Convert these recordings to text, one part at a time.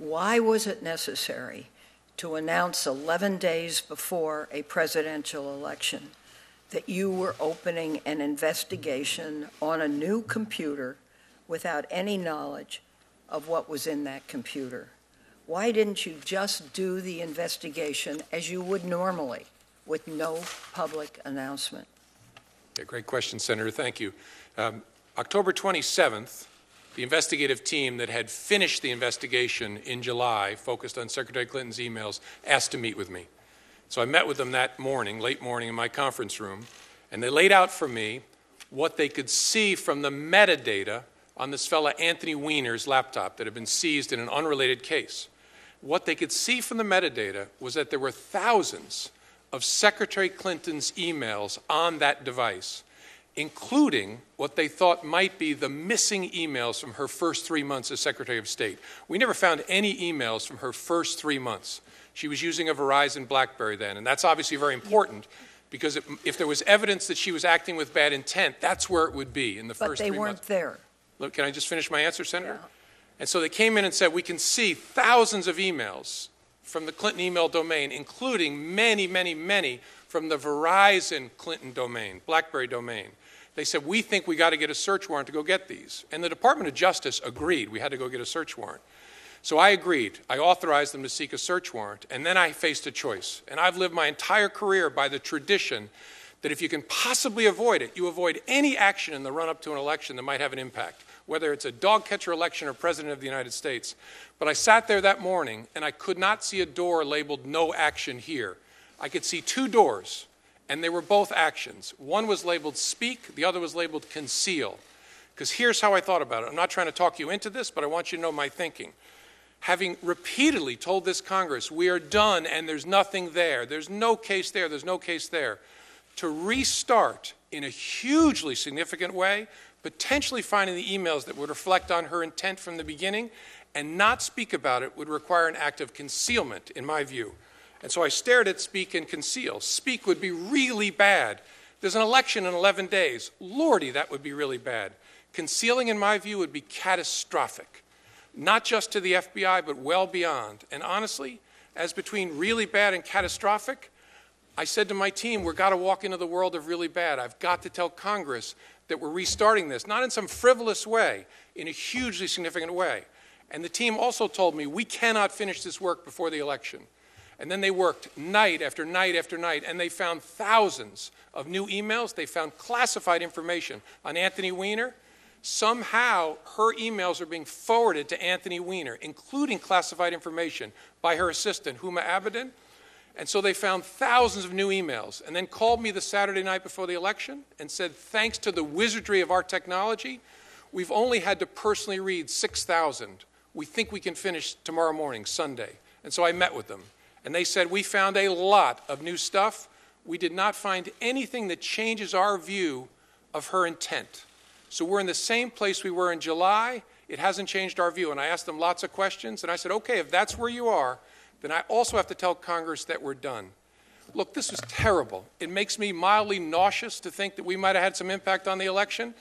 Why was it necessary to announce 11 days before a presidential election that you were opening an investigation on a new computer without any knowledge of what was in that computer? Why didn't you just do the investigation as you would normally with no public announcement? Yeah, great question, Senator. Thank you. Um, October 27th, the investigative team that had finished the investigation in July, focused on Secretary Clinton's emails, asked to meet with me. So I met with them that morning, late morning, in my conference room, and they laid out for me what they could see from the metadata on this fellow Anthony Weiner's laptop that had been seized in an unrelated case. What they could see from the metadata was that there were thousands of Secretary Clinton's emails on that device, including what they thought might be the missing emails from her first three months as Secretary of State. We never found any emails from her first three months. She was using a Verizon Blackberry then, and that's obviously very important because if, if there was evidence that she was acting with bad intent, that's where it would be in the But first they three weren't there. Look, can I just finish my answer, Senator? Yeah. And so they came in and said, we can see thousands of emails from the Clinton email domain, including many, many, many from the Verizon Clinton domain, BlackBerry domain. They said, we think we got to get a search warrant to go get these. And the Department of Justice agreed we had to go get a search warrant. So I agreed. I authorized them to seek a search warrant, and then I faced a choice. And I've lived my entire career by the tradition that if you can possibly avoid it, you avoid any action in the run up to an election that might have an impact, whether it's a dog catcher election or president of the United States. But I sat there that morning and I could not see a door labeled no action here. I could see two doors, and they were both actions. One was labeled speak, the other was labeled conceal. Because here's how I thought about it. I'm not trying to talk you into this, but I want you to know my thinking having repeatedly told this Congress, we are done and there's nothing there, there's no case there, there's no case there, to restart in a hugely significant way, potentially finding the emails that would reflect on her intent from the beginning and not speak about it would require an act of concealment, in my view. And so I stared at speak and conceal. Speak would be really bad. There's an election in 11 days. Lordy, that would be really bad. Concealing, in my view, would be catastrophic, not just to the FBI, but well beyond. And honestly, as between really bad and catastrophic, I said to my team, we've got to walk into the world of really bad. I've got to tell Congress that we're restarting this, not in some frivolous way, in a hugely significant way. And the team also told me, we cannot finish this work before the election. And then they worked night after night after night, and they found thousands of new emails. They found classified information on Anthony Weiner. Somehow, her emails are being forwarded to Anthony Weiner, including classified information by her assistant, Huma Abedin. And so they found thousands of new emails and then called me the Saturday night before the election and said, thanks to the wizardry of our technology, we've only had to personally read 6,000. We think we can finish tomorrow morning, Sunday. And so I met with them. And they said, we found a lot of new stuff. We did not find anything that changes our view of her intent. So we're in the same place we were in July. It hasn't changed our view. And I asked them lots of questions. And I said, okay, if that's where you are, then I also have to tell Congress that we're done. Look, this was terrible. It makes me mildly nauseous to think that we might have had some impact on the election.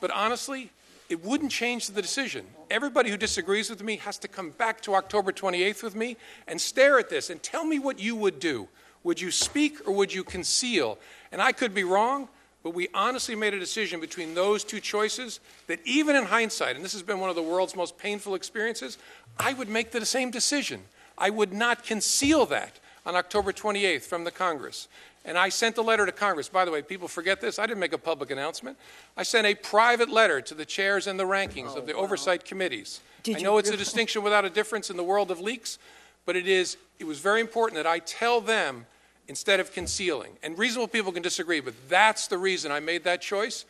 But honestly, it wouldn't change the decision. Everybody who disagrees with me has to come back to October 28th with me and stare at this and tell me what you would do. Would you speak or would you conceal? And I could be wrong, but we honestly made a decision between those two choices that even in hindsight, and this has been one of the world's most painful experiences, I would make the same decision. I would not conceal that on October 28th from the Congress. And I sent a letter to Congress. By the way, people forget this. I didn't make a public announcement. I sent a private letter to the chairs and the rankings Oh, of the wow. oversight committees. Did I know it's a distinction without a difference in the world of leaks, but it is it was very important that I tell them instead of concealing. And reasonable people can disagree, but that's the reason I made that choice.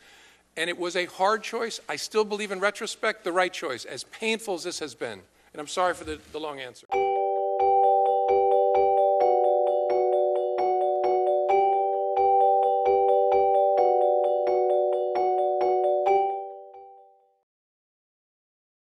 And it was a hard choice. I still believe in retrospect the right choice, as painful as this has been. And I'm sorry for the, the long answer.